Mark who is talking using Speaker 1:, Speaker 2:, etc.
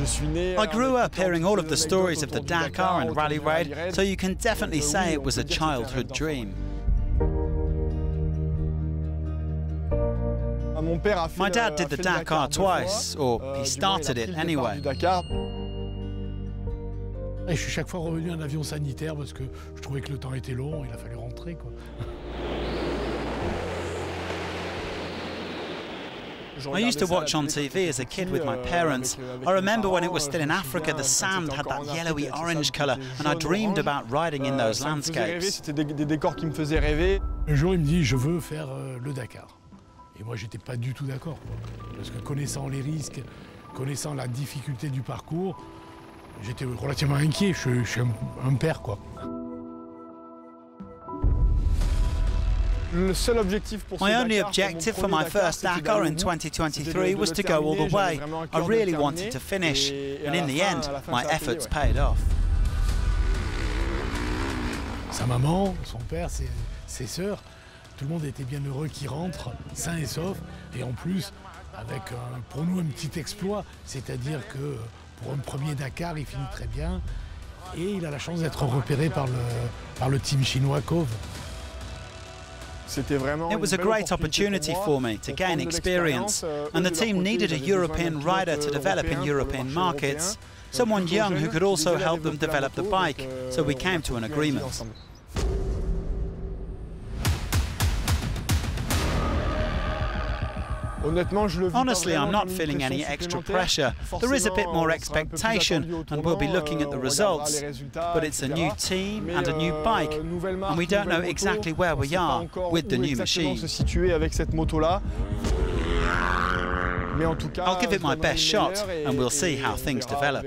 Speaker 1: I grew up hearing all of the stories of the Dakar and Rally Raid, so you can definitely say it was a childhood dream. My dad did the Dakar twice, or he started it anyway.
Speaker 2: Et je suis chaque fois revenu en avion sanitaire parce que je trouvais que le temps était long, il a fallu rentrer. Quoi.
Speaker 1: I used to watch on TV as a kid with my parents. I remember when it was still in Africa, the sand had that yellowy orange colour, and I dreamed about riding in those landscapes.
Speaker 2: Un jour, il me dit Je veux faire euh, le Dakar. Et moi, j'étais pas du tout d'accord. Parce que connaissant les risques, connaissant la difficulté du parcours, j'étais relativement inquiet. Je, je suis un, un père, quoi.
Speaker 1: My only objective for my first Dakar in 2023 was to go all the way. I really wanted to finish, and in the end, my efforts paid off.
Speaker 2: Sa maman, son père, ses, ses sœurs, tout le monde était bien heureux qu'il rentre, sain et sauf, et en plus, avec un, pour nous un petit exploit, c'est-à-dire que pour un premier Dakar, il finit très bien, et il a la chance d'être repéré par le, par le team chinois Cove.
Speaker 1: It was a great opportunity for me to gain experience, and the team needed a European rider to develop in European markets, someone young who could also help them develop the bike, so we came to an agreement. Honestly, I'm not feeling any extra pressure. There is a bit more expectation, and we'll be looking at the results. But it's a new team and a new bike, and we don't know exactly where we are with the new machine. I'll give it my best shot, and we'll see how things develop.